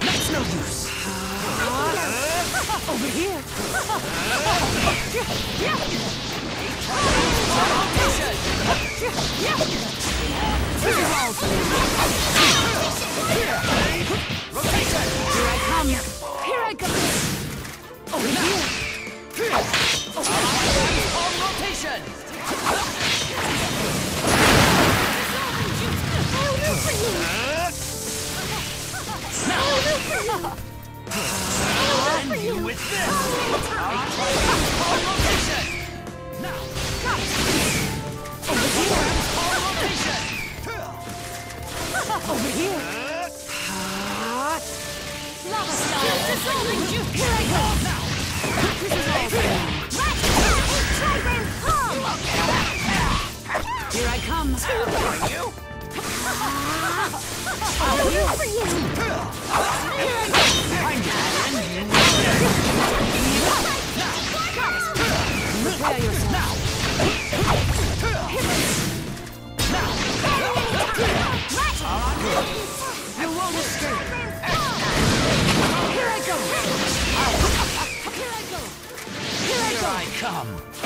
That's no use. Over here. This is all for Over here. Lava style. Dissolving juice. Here I go. Now. This is all for. Here I come. Are you? Over here for you. Prepare come!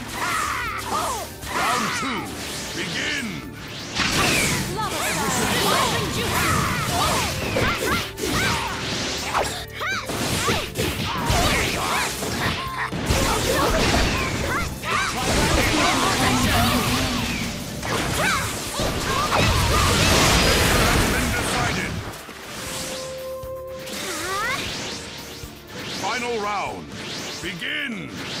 round. Begin.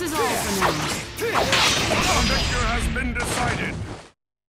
This is all for now. The victor has been decided.